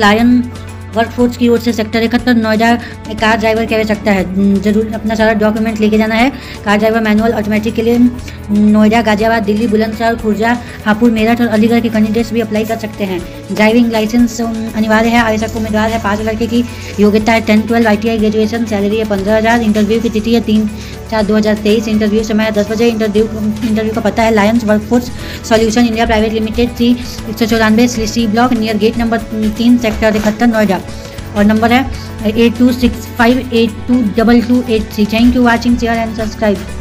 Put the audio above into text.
Lion workforce की ओर से sector इकहत्तर, नोएडा में कार ड्राइवर की आवश्यकता है। ज़रूर अपना सारा डॉक्यूमेंट लेके जाना है। कार ड्राइवर मैनुअल ऑटोमेटिक के लिए नोएडा, गाजियाबाद, दिल्ली, बुलंदशहर, खुर्जा, हापुड़, मेरठ और अलीगढ़ के कैंडिडेट्स भी अप्लाई कर सकते हैं। ड्राइविंग लाइसेंस अनिवार्य है। आवश्यक उम्मीदवार है। पाँच लड़के की योग्यता है। टेंथ ट्वेल्व आई ग्रेजुएशन सैलरी है पंद्रह हज़ार। इंटरव्यू की तिथि है तीन चार दो हज़ार तेईस इंटरव्यू समय दस बजे इंटरव्यू इंटरव्यू का पता है Lions Workforce Solution India Private Limited three एक सौ चौरानवे C block near gate number तीन सेक्टर इकहत्तर, नोएडा। और नंबर है eight two six five eight two double two eight three thank you watching share and subscribe